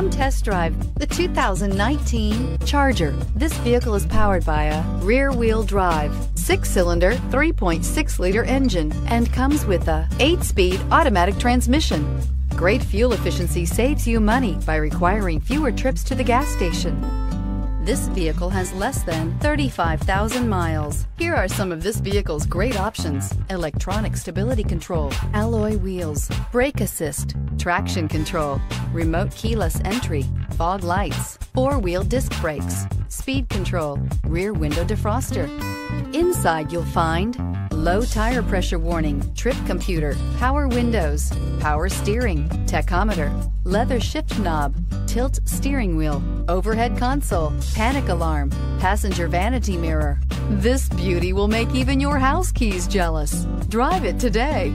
Come test drive the 2019 Charger. This vehicle is powered by a rear wheel drive, six cylinder, 3.6 liter engine, and comes with a 8 speed automatic transmission. Great fuel efficiency saves you money by requiring fewer trips to the gas station. This vehicle has less than 35,000 miles. Here are some of this vehicle's great options. Electronic stability control, alloy wheels, brake assist, traction control, remote keyless entry, fog lights, four-wheel disc brakes, speed control, rear window defroster. Inside you'll find low tire pressure warning, trip computer, power windows, power steering, tachometer, leather shift knob, tilt steering wheel, overhead console, panic alarm, passenger vanity mirror. This beauty will make even your house keys jealous. Drive it today.